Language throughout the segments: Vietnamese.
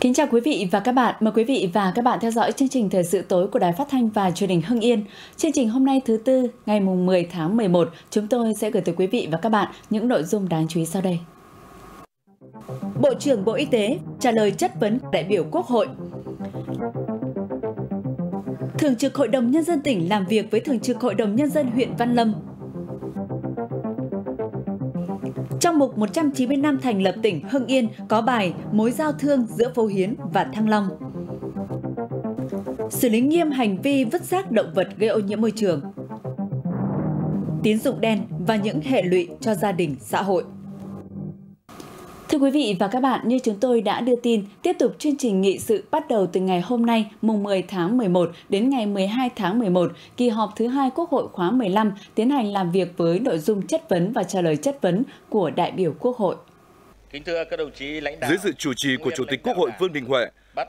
Kính chào quý vị và các bạn. Mời quý vị và các bạn theo dõi chương trình Thời sự tối của Đài Phát thanh và Truyền hình Hưng Yên. Chương trình hôm nay thứ tư, ngày mùng 10 tháng 11, chúng tôi sẽ gửi tới quý vị và các bạn những nội dung đáng chú ý sau đây. Bộ trưởng Bộ Y tế trả lời chất vấn đại biểu Quốc hội. Thường trực Hội đồng Nhân dân tỉnh làm việc với Thường trực Hội đồng Nhân dân huyện Văn Lâm Trong mục 190 năm thành lập tỉnh Hưng Yên có bài Mối giao thương giữa Phố Hiến và Thăng Long. Xử lý nghiêm hành vi vứt rác động vật gây ô nhiễm môi trường. Tín dụng đen và những hệ lụy cho gia đình, xã hội. Thưa quý vị và các bạn, như chúng tôi đã đưa tin, tiếp tục chương trình nghị sự bắt đầu từ ngày hôm nay, mùng 10 tháng 11 đến ngày 12 tháng 11, kỳ họp thứ hai Quốc hội khóa 15 tiến hành làm việc với nội dung chất vấn và trả lời chất vấn của đại biểu Quốc hội. Kính thưa các đồng chí lãnh đạo. Dưới sự chủ trì của Chủ tịch Quốc hội Vương Đình Huệ,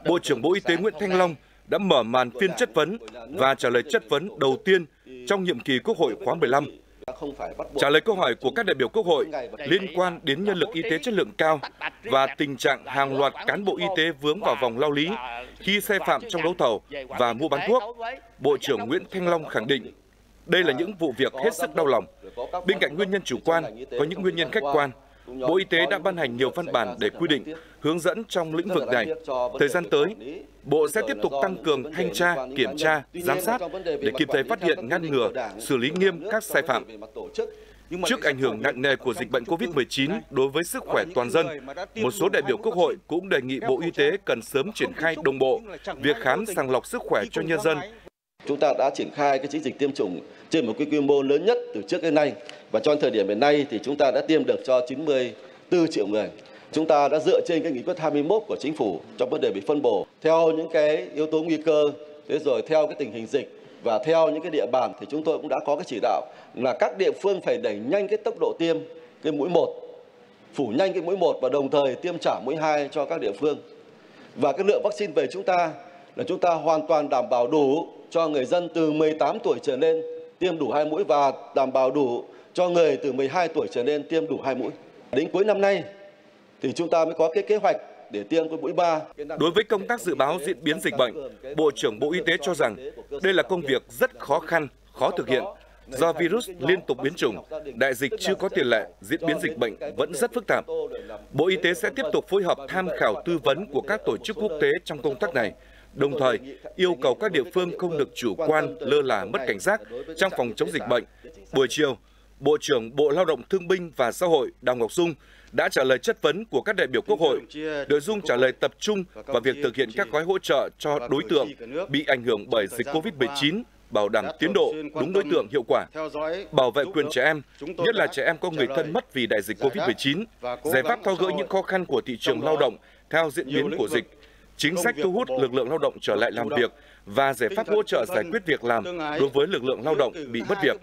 Bộ trưởng Bộ Y tế Nguyễn Thanh Long đã mở màn phiên chất vấn và trả lời chất vấn đầu tiên trong nhiệm kỳ Quốc hội khóa 15 Trả lời câu hỏi của các đại biểu Quốc hội liên quan đến nhân lực y tế chất lượng cao và tình trạng hàng loạt cán bộ y tế vướng vào vòng lao lý khi sai phạm trong đấu thầu và mua bán thuốc, Bộ trưởng Nguyễn Thanh Long khẳng định đây là những vụ việc hết sức đau lòng. Bên cạnh nguyên nhân chủ quan, có những nguyên nhân khách quan. Bộ Y tế đã ban hành nhiều văn bản để quy định, hướng dẫn trong lĩnh vực này. Thời gian tới, Bộ sẽ tiếp tục tăng cường thanh tra, kiểm tra, giám sát để kịp thời phát hiện, ngăn ngừa, xử lý nghiêm các sai phạm. Trước ảnh hưởng nặng nề của dịch bệnh COVID-19 đối với sức khỏe toàn dân, một số đại biểu Quốc hội cũng đề nghị Bộ Y tế cần sớm triển khai đồng bộ việc khám sàng lọc sức khỏe cho nhân dân. Chúng ta đã triển khai cái chiến dịch tiêm chủng trên một cái quy mô lớn nhất từ trước đến nay. Và cho thời điểm hiện nay thì chúng ta đã tiêm được cho 94 triệu người. Chúng ta đã dựa trên cái nghị quyết 21 của chính phủ trong vấn đề bị phân bổ. Theo những cái yếu tố nguy cơ, thế rồi theo cái tình hình dịch và theo những cái địa bàn thì chúng tôi cũng đã có cái chỉ đạo là các địa phương phải đẩy nhanh cái tốc độ tiêm cái mũi một phủ nhanh cái mũi một và đồng thời tiêm trả mũi hai cho các địa phương. Và cái lượng vaccine về chúng ta là chúng ta hoàn toàn đảm bảo đủ cho người dân từ 18 tuổi trở lên tiêm đủ hai mũi và đảm bảo đủ cho người từ 12 tuổi trở lên tiêm đủ hai mũi. Đến cuối năm nay thì chúng ta mới có cái kế hoạch để tiêm cái mũi 3. Đối với công tác dự báo diễn biến dịch bệnh, Bộ trưởng Bộ Y tế cho rằng đây là công việc rất khó khăn, khó thực hiện. Do virus liên tục biến chủng, đại dịch chưa có tiền lệ, diễn biến dịch bệnh vẫn rất phức tạp. Bộ Y tế sẽ tiếp tục phối hợp tham khảo tư vấn của các tổ chức quốc tế trong công tác này, đồng thời yêu cầu các địa phương không được chủ quan, lơ là, mất cảnh giác trong phòng chống dịch bệnh. Buổi chiều, Bộ trưởng Bộ Lao động Thương binh và Xã hội Đào Ngọc Dung đã trả lời chất vấn của các đại biểu Quốc hội. Nội dung trả lời tập trung vào việc thực hiện các gói hỗ trợ cho đối tượng bị ảnh hưởng bởi dịch COVID-19, bảo đảm tiến độ, đúng đối tượng hiệu quả, bảo vệ quyền trẻ em, nhất là trẻ em có người thân mất vì đại dịch COVID-19, giải pháp thao gỡ những khó khăn của thị trường lao động theo diễn biến của dịch, chính sách thu hút lực lượng lao động trở lại làm việc và giải pháp hỗ trợ giải quyết việc làm đối với lực lượng lao động bị mất việc.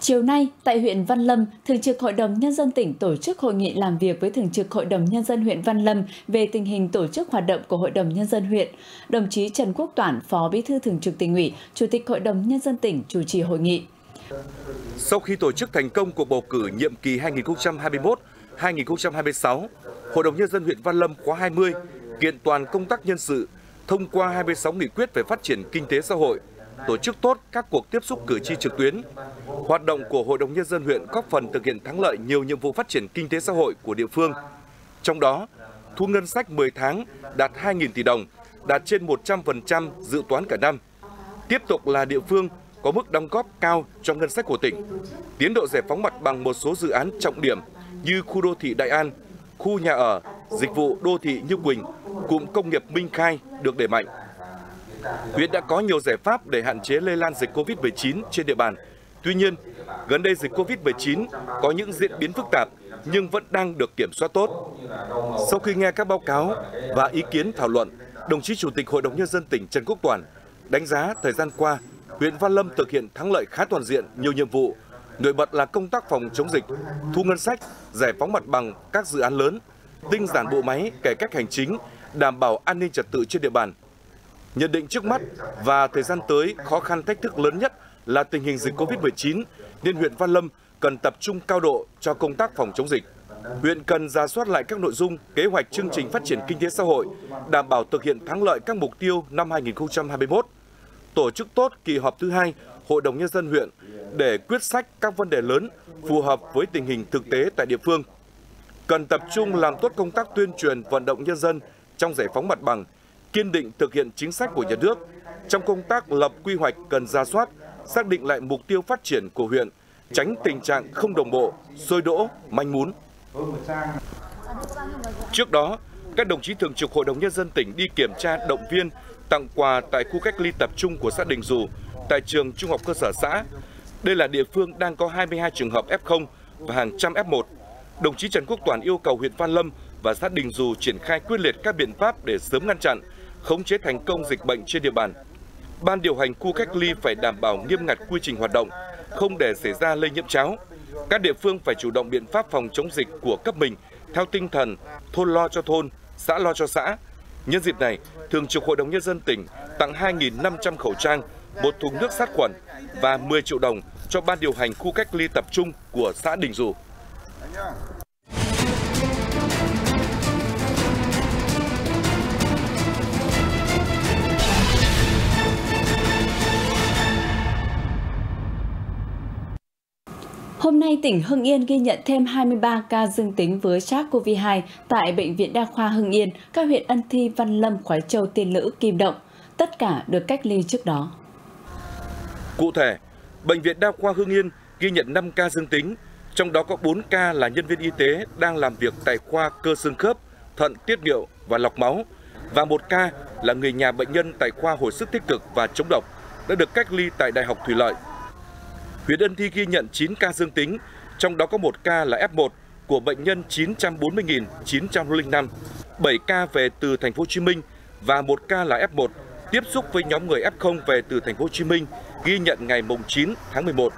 Chiều nay, tại huyện Văn Lâm, Thường trực Hội đồng Nhân dân tỉnh tổ chức hội nghị làm việc với Thường trực Hội đồng Nhân dân huyện Văn Lâm về tình hình tổ chức hoạt động của Hội đồng Nhân dân huyện. Đồng chí Trần Quốc Toản, Phó Bí thư Thường trực tỉnh ủy, Chủ tịch Hội đồng Nhân dân tỉnh chủ trì hội nghị. Sau khi tổ chức thành công cuộc bầu cử nhiệm kỳ 2026, Hội đồng Nhân dân huyện Văn Lâm khóa 20 kiện toàn công tác nhân sự, thông qua 26 nghị quyết về phát triển kinh tế xã hội, tổ chức tốt các cuộc tiếp xúc cử tri trực tuyến. Hoạt động của Hội đồng Nhân dân huyện góp phần thực hiện thắng lợi nhiều nhiệm vụ phát triển kinh tế xã hội của địa phương. Trong đó, thu ngân sách 10 tháng đạt 2.000 tỷ đồng, đạt trên 100% dự toán cả năm. Tiếp tục là địa phương có mức đóng góp cao cho ngân sách của tỉnh. Tiến độ giải phóng mặt bằng một số dự án trọng điểm như khu đô thị Đại An, khu nhà ở, dịch vụ đô thị Như Quỳnh, cụm công nghiệp Minh Khai được đẩy mạnh. Huyện đã có nhiều giải pháp để hạn chế lây lan dịch COVID-19 trên địa bàn. Tuy nhiên, gần đây dịch COVID-19 có những diễn biến phức tạp nhưng vẫn đang được kiểm soát tốt. Sau khi nghe các báo cáo và ý kiến thảo luận, đồng chí Chủ tịch Hội đồng Nhân dân tỉnh Trần Quốc Toàn đánh giá thời gian qua, huyện Văn Lâm thực hiện thắng lợi khá toàn diện nhiều nhiệm vụ, nổi bật là công tác phòng chống dịch, thu ngân sách, giải phóng mặt bằng các dự án lớn, tinh giản bộ máy, cải cách hành chính, đảm bảo an ninh trật tự trên địa bàn, Nhận định trước mắt và thời gian tới khó khăn thách thức lớn nhất là tình hình dịch COVID-19 nên huyện Văn Lâm cần tập trung cao độ cho công tác phòng chống dịch. huyện cần ra soát lại các nội dung, kế hoạch chương trình phát triển kinh tế xã hội, đảm bảo thực hiện thắng lợi các mục tiêu năm 2021. Tổ chức tốt kỳ họp thứ hai Hội đồng Nhân dân huyện để quyết sách các vấn đề lớn phù hợp với tình hình thực tế tại địa phương. Cần tập trung làm tốt công tác tuyên truyền vận động nhân dân trong giải phóng mặt bằng, kiên định thực hiện chính sách của nhà nước. Trong công tác lập quy hoạch cần ra soát, xác định lại mục tiêu phát triển của huyện, tránh tình trạng không đồng bộ, sôi đỗ, manh mún. Trước đó, các đồng chí thường trực Hội đồng Nhân dân tỉnh đi kiểm tra động viên, tặng quà tại khu cách ly tập trung của xã Đình Dù, tại trường Trung học cơ sở xã. Đây là địa phương đang có 22 trường hợp F0 và hàng trăm F1. Đồng chí Trần Quốc Toàn yêu cầu huyện Văn Lâm và xã Đình Dù triển khai quyết liệt các biện pháp để sớm ngăn chặn, khống chế thành công dịch bệnh trên địa bàn. Ban điều hành khu cách ly phải đảm bảo nghiêm ngặt quy trình hoạt động, không để xảy ra lây nhiễm cháo. Các địa phương phải chủ động biện pháp phòng chống dịch của cấp mình theo tinh thần thôn lo cho thôn, xã lo cho xã. Nhân dịp này, Thường trực Hội đồng Nhân dân tỉnh tặng 2.500 khẩu trang, một thùng nước sát khuẩn và 10 triệu đồng cho ban điều hành khu cách ly tập trung của xã Đình Dù. Hôm nay, tỉnh Hưng Yên ghi nhận thêm 23 ca dương tính với SARS-CoV-2 tại Bệnh viện Đa khoa Hưng Yên, các huyện Ân Thi, Văn Lâm, Khói Châu, Tiên Lữ, Kim Động. Tất cả được cách ly trước đó. Cụ thể, Bệnh viện Đa khoa Hưng Yên ghi nhận 5 ca dương tính, trong đó có 4 ca là nhân viên y tế đang làm việc tại khoa cơ xương khớp, thận tiết niệu và lọc máu, và một ca là người nhà bệnh nhân tại khoa hồi sức tích cực và chống độc đã được cách ly tại Đại học Thủy Lợi. Huyện Ân Thi ghi nhận 9 ca dương tính, trong đó có một ca là F1 của bệnh nhân 940.905, 7 ca về từ thành phố Hồ Chí Minh và một ca là F1 tiếp xúc với nhóm người F0 về từ thành phố Hồ Chí Minh ghi nhận ngày mùng 9 tháng 11.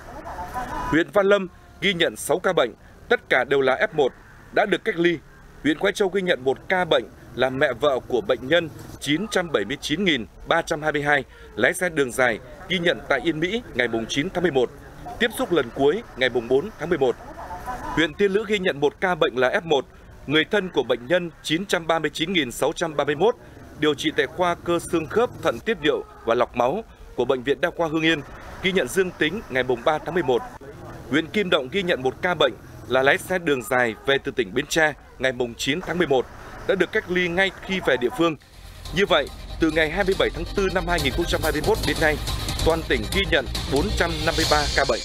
Huyện Văn Lâm ghi nhận 6 ca bệnh, tất cả đều là F1 đã được cách ly. Huyện Quái Châu ghi nhận một ca bệnh là mẹ vợ của bệnh nhân 979.322 lái xe đường dài ghi nhận tại Yên Mỹ ngày mùng 9 tháng 11 tiếp xúc lần cuối ngày 4 tháng 11. Huyện Tiên Lữ ghi nhận một ca bệnh là F1, người thân của bệnh nhân 939.631, điều trị tại khoa cơ xương khớp thận tiết niệu và lọc máu của Bệnh viện Đa khoa Hương Yên, ghi nhận dương tính ngày 3 tháng 11. Huyện Kim Động ghi nhận một ca bệnh là lái xe đường dài về từ tỉnh Bến Tre ngày 9 tháng 11, đã được cách ly ngay khi về địa phương. Như vậy, từ ngày 27 tháng 4 năm 2021 đến nay, toàn tỉnh ghi nhận 453 ca bệnh.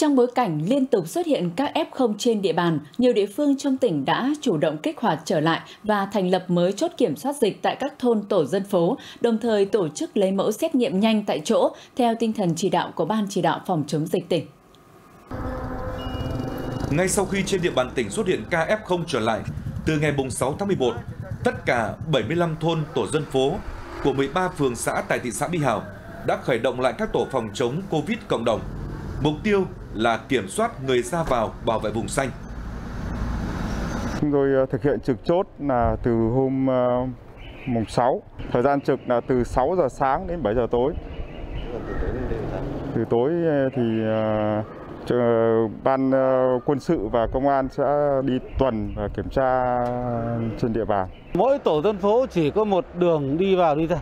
Trong bối cảnh liên tục xuất hiện các F0 trên địa bàn, nhiều địa phương trong tỉnh đã chủ động kích hoạt trở lại và thành lập mới chốt kiểm soát dịch tại các thôn tổ dân phố, đồng thời tổ chức lấy mẫu xét nghiệm nhanh tại chỗ theo tinh thần chỉ đạo của Ban chỉ đạo phòng chống dịch tỉnh. Ngay sau khi trên địa bàn tỉnh xuất hiện ca F0 trở lại, từ ngày 6 tháng 11, tất cả 75 thôn tổ dân phố của 13 phường xã tại thị xã Bi Hào đã khởi động lại các tổ phòng chống Covid cộng đồng. Mục tiêu là kiểm soát người ra vào bảo vệ vùng xanh. Chúng tôi ờ, thực hiện trực chốt là từ hôm ờ, mùng 6, thời gian trực là từ 6 giờ sáng đến 7 giờ tối. Từ tối ờ, thì ban quân sự và công an sẽ đi tuần và kiểm tra trên địa bàn. Mỗi tổ dân phố chỉ có một đường đi vào đi ra,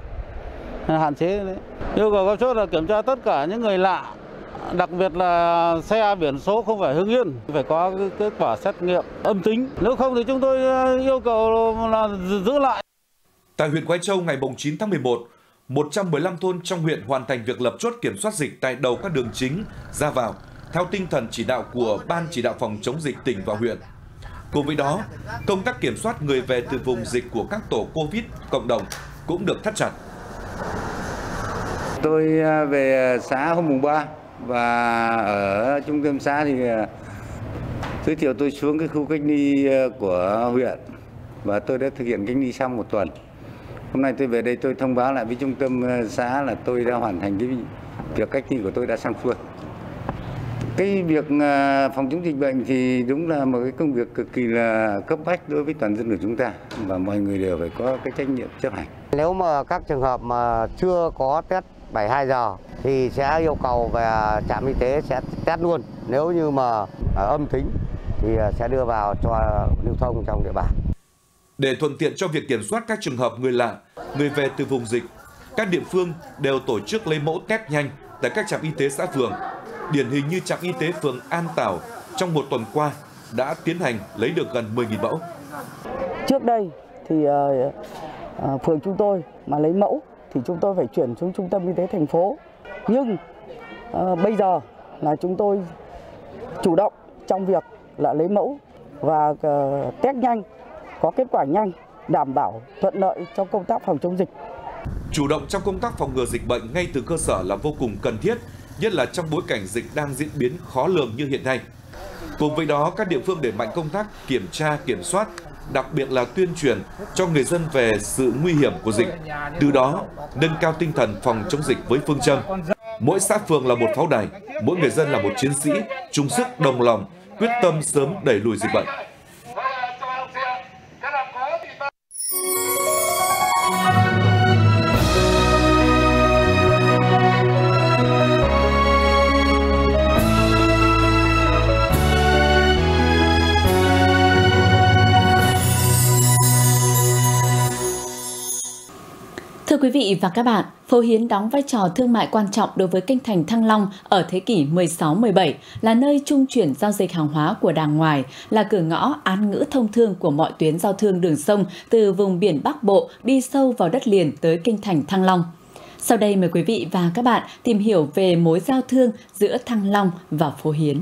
hạn chế đấy. Yêu cầu các chốt là kiểm tra tất cả những người lạ, đặc biệt là xe biển số không phải hưng yên, phải có kết quả xét nghiệm âm tính. Nếu không thì chúng tôi ờ, yêu cầu là giữ lại. Tại huyện Quái Châu ngày 9 tháng 11, 115 thôn trong huyện hoàn thành việc lập chốt kiểm soát dịch tại đầu các đường chính ra vào theo tinh thần chỉ đạo của Ban chỉ đạo phòng chống dịch tỉnh và huyện. Cùng với đó, công tác kiểm soát người về từ vùng dịch của các tổ Covid cộng đồng cũng được thắt chặt. Tôi à, về xã hôm mùng 3 và ở trung tâm xã thì ờ, giới thiệu tôi xuống cái khu cách ly ờ, của huyện và tôi đã thực hiện cách ly xong một tuần. Hôm nay tôi về đây tôi thông báo lại với trung tâm ờ, xã là tôi đã hoàn thành cái việc cách ly của tôi đã xong xuôi. Cái việc phòng chống dịch bệnh thì đúng là một cái công việc cực kỳ là cấp bách đối với toàn dân của chúng ta và mọi người đều phải có cái trách nhiệm chấp hành. Nếu mà các trường hợp mà chưa có test 72 giờ thì sẽ yêu cầu về trạm y tế sẽ test luôn. Nếu như mà âm tính thì sẽ đưa vào cho lưu thông trong địa bàn. Để thuận tiện cho việc kiểm soát các trường hợp người lạ, người về từ vùng dịch, các địa phương đều tổ chức lấy mẫu test nhanh tại các trạm y tế xã phường. Điển hình như trạm y tế phường An Tảo trong một tuần qua đã tiến hành lấy được gần 10.000 mẫu. Trước đây thì uh, uh, phường chúng tôi mà lấy mẫu thì chúng tôi phải chuyển xuống trung tâm y tế thành phố. Nhưng à, bây giờ là chúng tôi chủ động trong việc là lấy mẫu và uh, test nhanh có kết quả nhanh đảm bảo thuận lợi cho công tác phòng chống dịch. Chủ động trong công tác phòng ngừa dịch bệnh ngay từ cơ sở là vô cùng cần thiết, nhất là trong bối cảnh dịch đang diễn biến khó lường như hiện nay. Cùng với đó, các địa phương đẩy mạnh công tác kiểm tra, kiểm soát, đặc biệt là tuyên truyền cho người dân về sự nguy hiểm của dịch. Từ đó, nâng cao tinh thần phòng chống dịch với phương châm. Mỗi xã phường là một pháo đài, mỗi người dân là một chiến sĩ, chung sức đồng lòng, quyết tâm sớm đẩy lùi dịch bệnh. Thưa quý vị và các bạn, phố Hiến đóng vai trò thương mại quan trọng đối với kinh thành Thăng Long ở thế kỷ 16-17, là nơi trung chuyển giao dịch hàng hóa của đàng ngoài, là cửa ngõ án ngữ thông thương của mọi tuyến giao thương đường sông từ vùng biển Bắc Bộ đi sâu vào đất liền tới kinh thành Thăng Long. Sau đây mời quý vị và các bạn tìm hiểu về mối giao thương giữa Thăng Long và phố Hiến.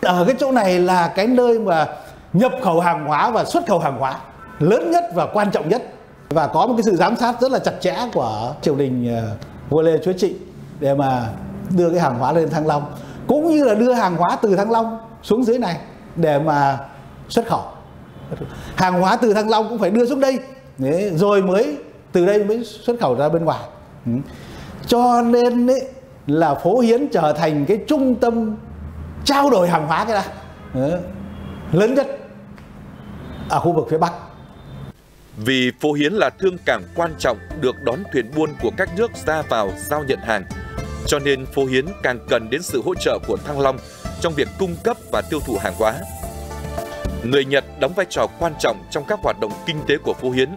Ở cái chỗ này là cái nơi mà nhập khẩu hàng hóa và xuất khẩu hàng hóa lớn nhất và quan trọng nhất và có một cái sự giám sát rất là chặt chẽ của triều đình ờ, vua lê chúa trịnh để mà đưa cái hàng hóa lên thăng long cũng như là đưa hàng hóa từ thăng long xuống dưới này để mà xuất khẩu. Hàng hóa từ thăng long cũng phải đưa xuống đây. Đấy, rồi mới từ đây mới xuất khẩu ra bên ngoài. Ừ. cho nên ấy, là phố hiến trở thành cái trung tâm trao đổi hàng hóa cái đã. Ờ, lớn nhất ở khu vực phía bắc vì phố Hiến là thương cảng quan trọng được đón thuyền buôn của các nước ra vào giao nhận hàng, cho nên phố Hiến càng cần đến sự hỗ trợ của Thăng Long trong việc cung cấp và tiêu thụ hàng hóa. Người Nhật đóng vai trò quan trọng trong các hoạt động kinh tế của phố Hiến.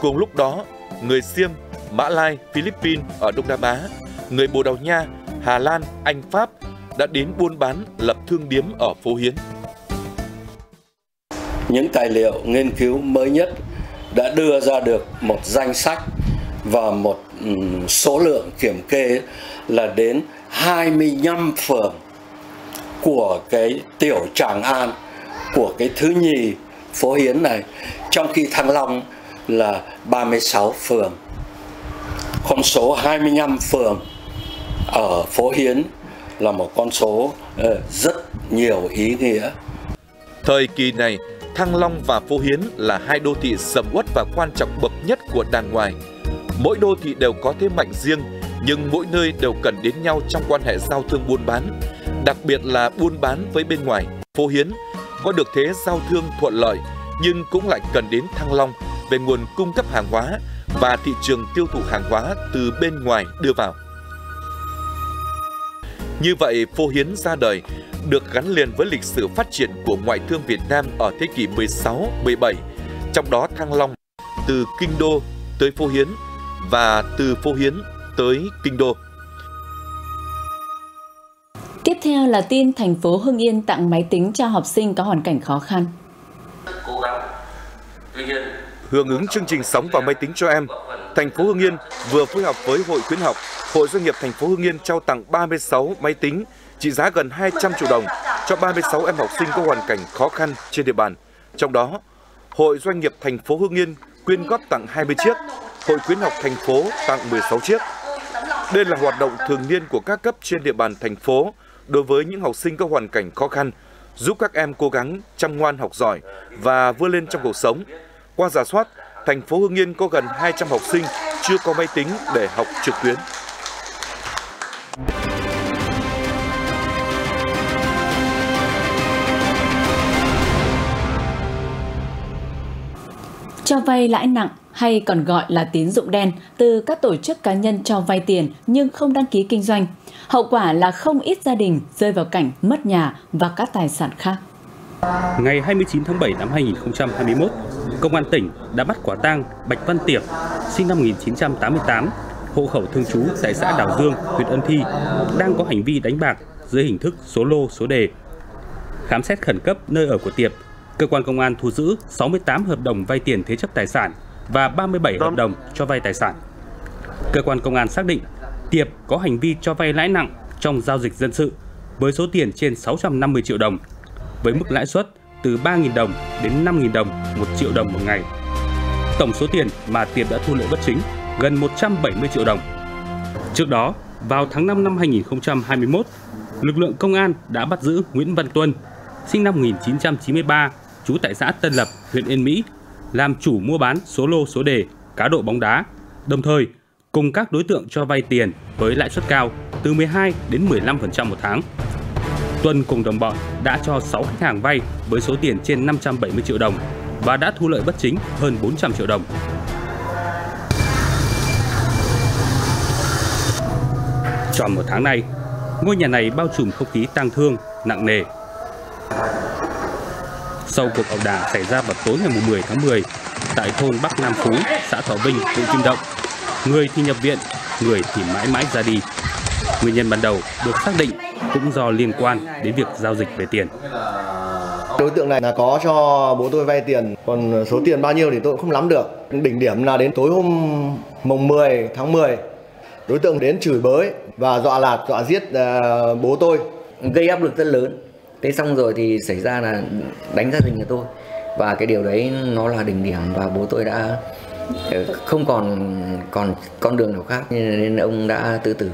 Cùng lúc đó, người Siêm, Mã Lai, Philippines ở Đông Nam Á, người Bồ Đào Nha, Hà Lan, Anh, Pháp đã đến buôn bán lập thương điếm ở phố Hiến. Những tài liệu nghiên cứu mới nhất đã đưa ra được một danh sách và một ừ, số lượng kiểm kê là đến 25 phường của cái tiểu Tràng An, của cái thứ nhì phố Hiến này, trong khi Thăng Long là 36 phường. Con số 25 phường ở phố Hiến là một con số ờ, rất nhiều ý nghĩa. Thời kỳ này Thăng Long và Phú Hiến là hai đô thị sầm uất và quan trọng bậc nhất của đàng ngoài. Mỗi đô thị đều có thế mạnh riêng, nhưng mỗi nơi đều cần đến nhau trong quan hệ giao thương buôn bán, đặc biệt là buôn bán với bên ngoài. Phú Hiến có được thế giao thương thuận lợi, nhưng cũng lại cần đến Thăng Long về nguồn cung cấp hàng hóa và thị trường tiêu thụ hàng hóa từ bên ngoài đưa vào. Như vậy, Phố Hiến ra đời được gắn liền với lịch sử phát triển của ngoại thương Việt Nam ở thế kỷ 16, 17, trong đó Thăng Long từ Kinh Đô tới Phố Hiến và từ Phố Hiến tới Kinh Đô. Tiếp theo là tin thành phố Hưng Yên tặng máy tính cho học sinh có hoàn cảnh khó khăn. Cố gắng. Tuy nhiên, hưởng ứng chương trình sóng và máy tính cho em, thành phố Hưng Yên vừa phối hợp với Hội khuyến học, Hội doanh nghiệp thành phố Hưng Yên trao tặng 36 máy tính trị giá gần 200 triệu đồng cho 36 em học sinh có hoàn cảnh khó khăn trên địa bàn. Trong đó, Hội Doanh nghiệp thành phố Hưng Yên quyên góp tặng 20 chiếc, Hội Khuyến học thành phố tặng 16 chiếc. Đây là hoạt động thường niên của các cấp trên địa bàn thành phố đối với những học sinh có hoàn cảnh khó khăn, giúp các em cố gắng chăm ngoan học giỏi và vươn lên trong cuộc sống. Qua giả soát, thành phố Hưng Yên có gần 200 học sinh chưa có máy tính để học trực tuyến. cho vay lãi nặng, hay còn gọi là tín dụng đen từ các tổ chức cá nhân cho vay tiền nhưng không đăng ký kinh doanh. Hậu quả là không ít gia đình rơi vào cảnh mất nhà và các tài sản khác. Ngày 29 tháng 7 năm 2021, Công an tỉnh đã bắt quả tang Bạch Văn Tiệp, sinh năm 1988, hộ khẩu thường trú tại xã Đào Dương, huyện Ân Thi, đang có hành vi đánh bạc dưới hình thức số lô số đề. Khám xét khẩn cấp nơi ở của Tiệp, cơ quan công an thu giữ 68 hợp đồng vay tiền thế chấp tài sản và 37 hợp đồng cho vay tài sản. Cơ quan công an xác định Tiệp có hành vi cho vay lãi nặng trong giao dịch dân sự với số tiền trên 650 triệu đồng, với mức lãi suất từ 3.000 đồng đến 5.000 đồng 1 triệu đồng một ngày. Tổng số tiền mà Tiệp đã thu lợi bất chính gần 170 triệu đồng. Trước đó, vào tháng 5 năm 2021, lực lượng công an đã bắt giữ Nguyễn Văn Tuân, sinh năm 1993, trú tại xã Tân Lập, huyện Yên Mỹ, làm chủ mua bán số lô số đề, cá độ bóng đá, đồng thời cùng các đối tượng cho vay tiền với lãi suất cao từ 12 đến 15% một tháng. Tuân cùng đồng bọn đã cho 6 khách hàng vay với số tiền trên 570 triệu đồng và đã thu lợi bất chính hơn 400 triệu đồng. Tròn một tháng nay, ngôi nhà này bao trùm không khí tang thương, nặng nề. Sau cuộc ẩu đả xảy ra vào tối ngày 10 tháng 10 tại thôn Bắc Nam Phú, xã Thọ Vinh, huyện Kim Động, người thì nhập viện, người thì mãi mãi ra đi. Nguyên nhân ban đầu được xác định cũng do liên quan đến việc giao dịch về tiền. Đối tượng này là có cho bố tôi vay tiền, còn số tiền bao nhiêu thì tôi cũng không nắm được. Đỉnh điểm là đến tối hôm mùng 10 tháng 10, đối tượng đến chửi bới và dọa lạt, dọa giết uh, bố tôi. Gây áp lực rất lớn. Thế xong rồi thì xảy ra là đánh gia đình nhà tôi. Và cái điều đấy nó là đỉnh điểm và bố tôi đã ờ, không còn còn con đường nào khác nên ông đã tự tử.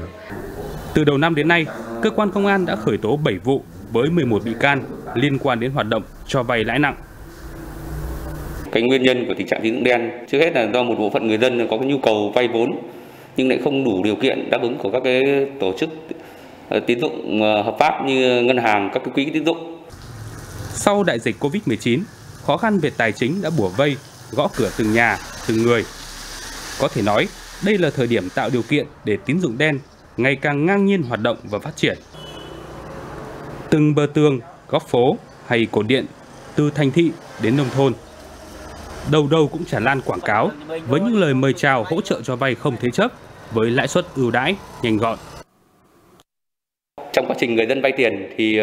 Từ đầu năm đến nay, cơ quan công an đã khởi tố 7 vụ với 11 bị can liên quan đến hoạt động cho vay lãi nặng. Cái nguyên nhân của tình trạng tín dụng đen trước hết là do một bộ phận người dân có cái nhu cầu vay vốn nhưng lại không đủ điều kiện đáp ứng của các cái tổ chức ờ, tín dụng ờ, hợp pháp như ngân hàng, các cái quỹ tín dụng. Sau đại dịch Covid-19, khó khăn về tài chính đã bủa vây, gõ cửa từng nhà, từng người. Có thể nói, đây là thời điểm tạo điều kiện để tín dụng đen ngày càng ngang nhiên hoạt động và phát triển. Từng bờ tường, góc phố hay cột điện, từ thành thị đến nông thôn. Đầu đầu cũng tràn lan quảng cáo với những lời mời chào hỗ trợ cho vay không thế chấp với lãi suất ưu đãi, nhanh gọn. Trong quá trình người dân vay tiền thì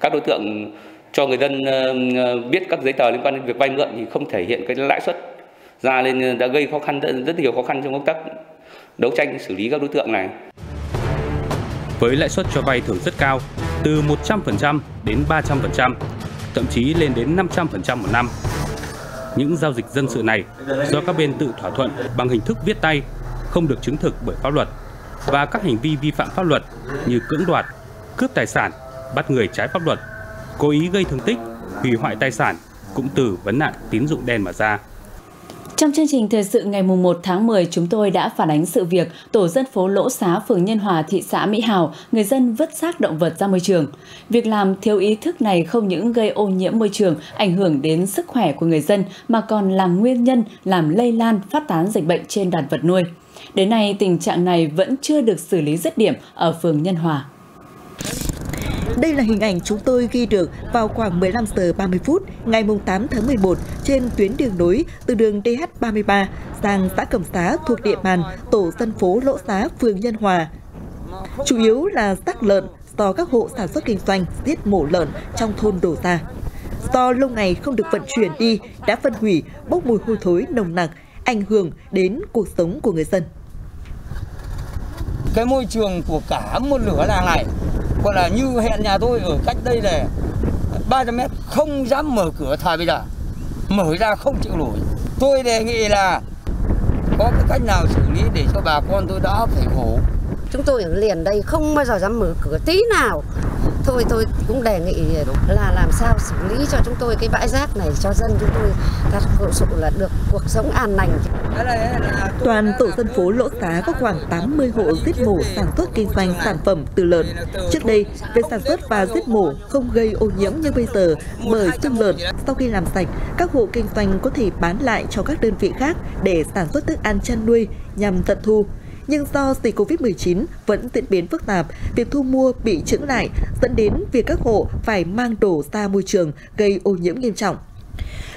các đối tượng cho người dân biết các giấy tờ liên quan đến việc vay mượn thì không thể hiện cái lãi suất ra nên đã gây khó khăn rất nhiều khó khăn trong công tác đấu tranh xử lý các đối tượng này với lãi suất cho vay thường rất cao, từ 100% đến 300%, thậm chí lên đến 500% một năm. Những giao dịch dân sự này do các bên tự thỏa thuận bằng hình thức viết tay, không được chứng thực bởi pháp luật và các hành vi vi phạm pháp luật như cưỡng đoạt, cướp tài sản, bắt người trái pháp luật, cố ý gây thương tích, hủy hoại tài sản cũng từ vấn nạn tín dụng đen mà ra. Trong chương trình thời sự ngày 1 tháng 10, chúng tôi đã phản ánh sự việc tổ dân phố Lỗ Xá, phường Nhân Hòa, thị xã Mỹ Hào, người dân vứt xác động vật ra môi trường. Việc làm thiếu ý thức này không những gây ô nhiễm môi trường, ảnh hưởng đến sức khỏe của người dân, mà còn là nguyên nhân làm lây lan, phát tán dịch bệnh trên đàn vật nuôi. Đến nay, tình trạng này vẫn chưa được xử lý dứt điểm ở phường Nhân Hòa. Đây là hình ảnh chúng tôi ghi được vào khoảng 15 giờ 30 phút ngày 8 tháng 11 trên tuyến đường nối từ đường DH33 sang xã Cẩm Xá thuộc địa bàn tổ dân phố Lỗ Xá, phường Nhân Hòa. Chủ yếu là xác lợn do các hộ sản xuất kinh doanh giết mổ lợn trong thôn đổ ra. Do lâu ngày không được vận chuyển đi đã phân hủy, bốc mùi hôi thối nồng nặc, ảnh hưởng đến cuộc sống của người dân. Cái môi trường của cả một lửa làng này còn là như hẹn nhà tôi ở cách đây này 300 mét, không dám mở cửa thời bây giờ. Mở ra không chịu nổi. Tôi đề nghị là có cái cách nào xử lý để cho bà con tôi đã phải khổ chúng tôi ở liền đây không bao giờ dám mở cửa tí nào thôi tôi cũng đề nghị là làm sao xử lý cho chúng tôi cái bãi rác này cho dân chúng tôi thật sự là được cuộc sống an lành. Toàn tổ dân phố Lỗ Xá có khoảng 80 hộ giết mổ sản xuất kinh doanh sản phẩm từ lợn. Trước đây, việc sản xuất và giết mổ không gây ô nhiễm như bây giờ bởi xương lợn sau khi làm sạch, các hộ kinh doanh có thể bán lại cho các đơn vị khác để sản xuất thức ăn chăn nuôi nhằm tận thu nhưng do dịch Covid-19 vẫn diễn biến phức tạp, việc thu mua bị chững lại dẫn đến việc các hộ phải mang đổ ra môi trường gây ô nhiễm nghiêm trọng.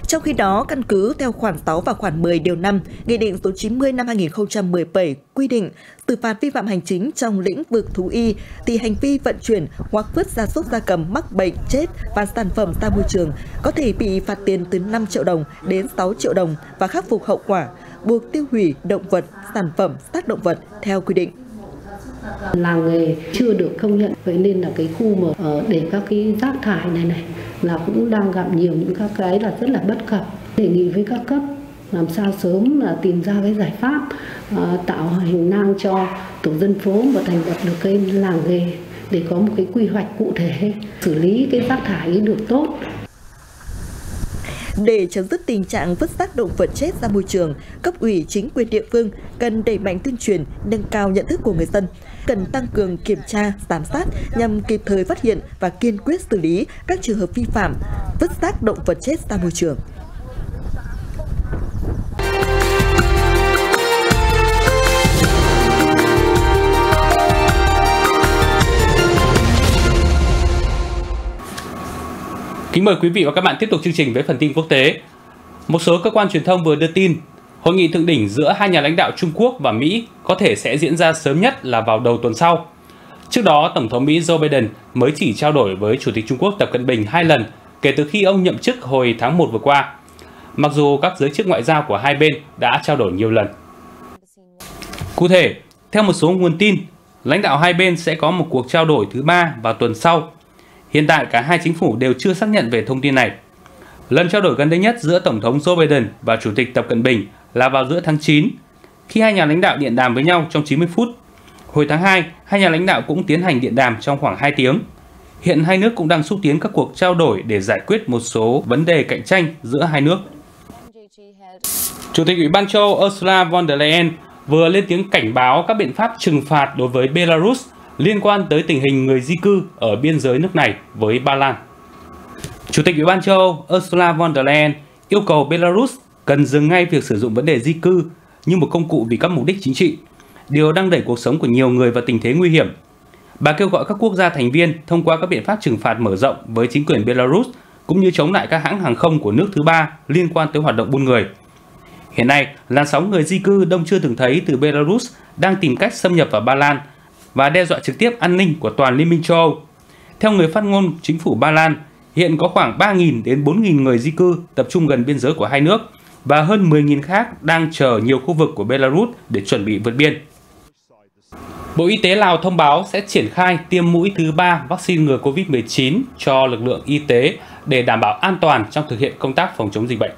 Trong khi đó, căn cứ theo khoản 6 và khoản 10 điều 5, Nghị định số 90 năm 2017 quy định xử phạt vi phạm hành chính trong lĩnh vực thú y thì hành vi vận chuyển hoặc vứt gia súc gia cầm mắc bệnh chết và sản phẩm ra môi trường có thể bị phạt tiền từ 5 triệu đồng đến 6 triệu đồng và khắc phục hậu quả, buộc tiêu hủy động vật, sản phẩm xác động vật theo quy định. Làng nghề chưa được công nhận vậy nên là cái khu mà ờ, để các cái rác thải này này là cũng đang gặp nhiều những các cái là rất là bất cập. Đề nghị với các cấp làm sao sớm là tìm ra cái giải pháp ờ, tạo hành lang cho tổ dân phố và thành lập được cái làng nghề để có một cái quy hoạch cụ thể xử lý cái rác thải được tốt để chấm dứt tình trạng vứt xác động vật chết ra môi trường, cấp ủy chính quyền địa phương cần đẩy mạnh tuyên truyền, nâng cao nhận thức của người dân, cần tăng cường kiểm tra, giám sát nhằm kịp thời phát hiện và kiên quyết xử lý các trường hợp vi phạm vứt xác động vật chết ra môi trường. Kính mời quý vị và các bạn tiếp tục chương trình với phần tin quốc tế. Một số cơ quan truyền thông vừa đưa tin, hội nghị thượng đỉnh giữa hai nhà lãnh đạo Trung Quốc và Mỹ có thể sẽ diễn ra sớm nhất là vào đầu tuần sau. Trước đó, Tổng thống Mỹ Joe Biden mới chỉ trao đổi với Chủ tịch Trung Quốc Tập Cận Bình hai lần kể từ khi ông nhậm chức hồi tháng 1 vừa qua. Mặc dù các giới chức ngoại giao của hai bên đã trao đổi nhiều lần. Cụ thể, theo một số nguồn tin, lãnh đạo hai bên sẽ có một cuộc trao đổi thứ ba vào tuần sau Hiện tại cả hai chính phủ đều chưa xác nhận về thông tin này. Lần trao đổi gần đây nhất giữa Tổng thống Joe Biden và Chủ tịch Tập Cận Bình là vào giữa tháng 9, khi hai nhà lãnh đạo điện đàm với nhau trong 90 phút. Hồi tháng 2, hai nhà lãnh đạo cũng tiến hành điện đàm trong khoảng 2 tiếng. Hiện hai nước cũng đang xúc tiến các cuộc trao đổi để giải quyết một số vấn đề cạnh tranh giữa hai nước. Chủ tịch Ủy ban châu Ursula von der Leyen vừa lên tiếng cảnh báo các biện pháp trừng phạt đối với Belarus liên quan tới tình hình người di cư ở biên giới nước này với Ba Lan. Chủ tịch Ủy ban châu Âu Ursula von der Leyen yêu cầu Belarus cần dừng ngay việc sử dụng vấn đề di cư như một công cụ vì các mục đích chính trị, điều đang đẩy cuộc sống của nhiều người vào tình thế nguy hiểm. Bà kêu gọi các quốc gia thành viên thông qua các biện pháp trừng phạt mở rộng với chính quyền Belarus cũng như chống lại các hãng hàng không của nước thứ ba liên quan tới hoạt động buôn người. Hiện nay, làn sóng người di cư đông chưa từng thấy từ Belarus đang tìm cách xâm nhập vào Ba Lan và đe dọa trực tiếp an ninh của toàn Liên minh châu Âu. Theo người phát ngôn chính phủ Ba Lan, hiện có khoảng 3.000 đến 4.000 người di cư tập trung gần biên giới của hai nước và hơn 10.000 khác đang chờ nhiều khu vực của Belarus để chuẩn bị vượt biên. Bộ Y tế Lào thông báo sẽ triển khai tiêm mũi thứ 3 vaccine ngừa COVID-19 cho lực lượng y tế để đảm bảo an toàn trong thực hiện công tác phòng chống dịch bệnh.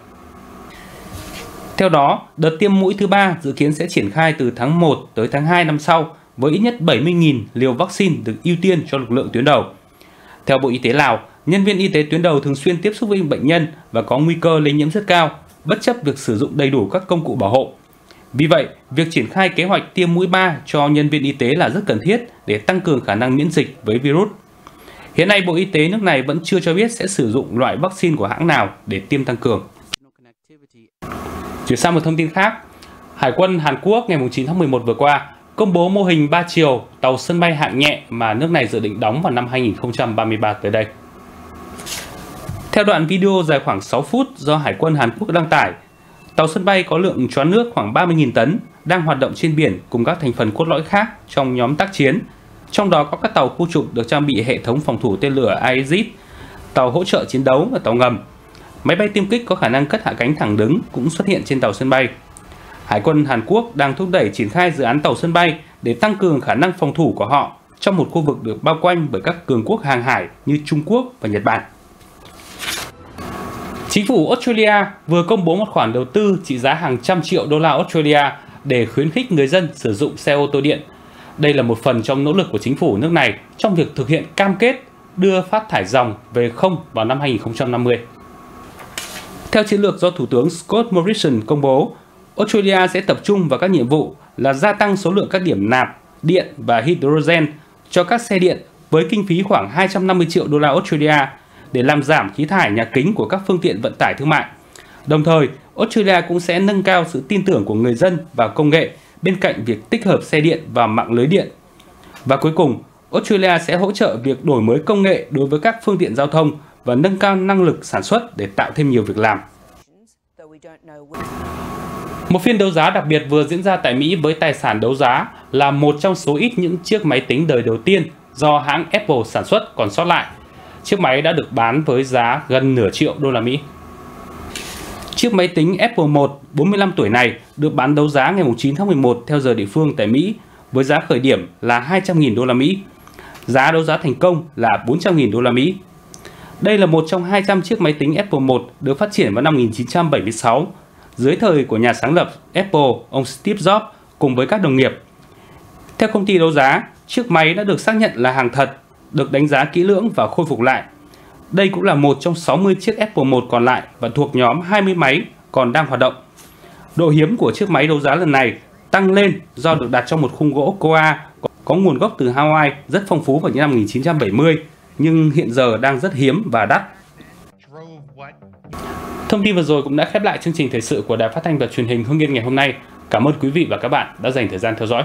Theo đó, đợt tiêm mũi thứ 3 dự kiến sẽ triển khai từ tháng 1 tới tháng 2 năm sau với ít nhất 70.000 liều vaccine được ưu tiên cho lực lượng tuyến đầu. Theo Bộ Y tế Lào, nhân viên y tế tuyến đầu thường xuyên tiếp xúc với bệnh nhân và có nguy cơ lây nhiễm rất cao, bất chấp việc sử dụng đầy đủ các công cụ bảo hộ. Vì vậy, việc triển khai kế hoạch tiêm mũi 3 cho nhân viên y tế là rất cần thiết để tăng cường khả năng miễn dịch với virus. Hiện nay, Bộ Y tế nước này vẫn chưa cho biết sẽ sử dụng loại vaccine của hãng nào để tiêm tăng cường. Chuyển sang một thông tin khác, Hải quân Hàn Quốc ngày 9 tháng 11 vừa qua công bố mô hình 3 chiều tàu sân bay hạng nhẹ mà nước này dự định đóng vào năm 2033 tới đây. Theo đoạn video dài khoảng 6 phút do Hải quân Hàn Quốc đăng tải, tàu sân bay có lượng choán nước khoảng 30.000 tấn đang hoạt động trên biển cùng các thành phần cốt lõi khác trong nhóm tác chiến. Trong đó có các tàu khu trục được trang bị hệ thống phòng thủ tên lửa Aegis, tàu hỗ trợ chiến đấu và tàu ngầm. Máy bay tiêm kích có khả năng cất hạ cánh thẳng đứng cũng xuất hiện trên tàu sân bay. Hải quân Hàn Quốc đang thúc đẩy triển khai dự án tàu sân bay để tăng cường khả năng phòng thủ của họ trong một khu vực được bao quanh bởi các cường quốc hàng hải như Trung Quốc và Nhật Bản. Chính phủ Australia vừa công bố một khoản đầu tư trị giá hàng trăm triệu đô la Australia để khuyến khích người dân sử dụng xe ô tô điện. Đây là một phần trong nỗ lực của chính phủ nước này trong việc thực hiện cam kết đưa phát thải dòng về không vào năm 2050. Theo chiến lược do Thủ tướng Scott Morrison công bố, Australia sẽ tập trung vào các nhiệm vụ là gia tăng số lượng các điểm nạp, điện và hydrogen cho các xe điện với kinh phí khoảng 250 triệu đô la Australia để làm giảm khí thải nhà kính của các phương tiện vận tải thương mại. Đồng thời, Australia cũng sẽ nâng cao sự tin tưởng của người dân vào công nghệ bên cạnh việc tích hợp xe điện vào mạng lưới điện. Và cuối cùng, Australia sẽ hỗ trợ việc đổi mới công nghệ đối với các phương tiện giao thông và nâng cao năng lực sản xuất để tạo thêm nhiều việc làm. Một phiên đấu giá đặc biệt vừa diễn ra tại Mỹ với tài sản đấu giá là một trong số ít những chiếc máy tính đời đầu tiên do hãng Apple sản xuất còn sót lại. Chiếc máy đã được bán với giá gần nửa triệu đô la Mỹ. Chiếc máy tính Apple 1 45 tuổi này, được bán đấu giá ngày 9 tháng 11 theo giờ địa phương tại Mỹ với giá khởi điểm là 200.000 đô la Mỹ. Giá đấu giá thành công là 400.000 đô la Mỹ. Đây là một trong 200 chiếc máy tính Apple 1 được phát triển vào năm 1976 dưới thời của nhà sáng lập Apple, ông Steve Jobs cùng với các đồng nghiệp. Theo công ty đấu giá, chiếc máy đã được xác nhận là hàng thật, được đánh giá kỹ lưỡng và khôi phục lại. Đây cũng là một trong 60 chiếc Apple 1 còn lại và thuộc nhóm 20 máy còn đang hoạt động. Độ hiếm của chiếc máy đấu giá lần này tăng lên do được đặt trong một khung gỗ Koa có nguồn gốc từ Hawaii rất phong phú vào những năm 1970 nhưng hiện giờ đang rất hiếm và đắt. Thông tin vừa rồi cũng đã khép lại chương trình thời sự của Đài Phát thanh và Truyền hình Hưng Yên ngày hôm nay. Cảm ơn quý vị và các bạn đã dành thời gian theo dõi.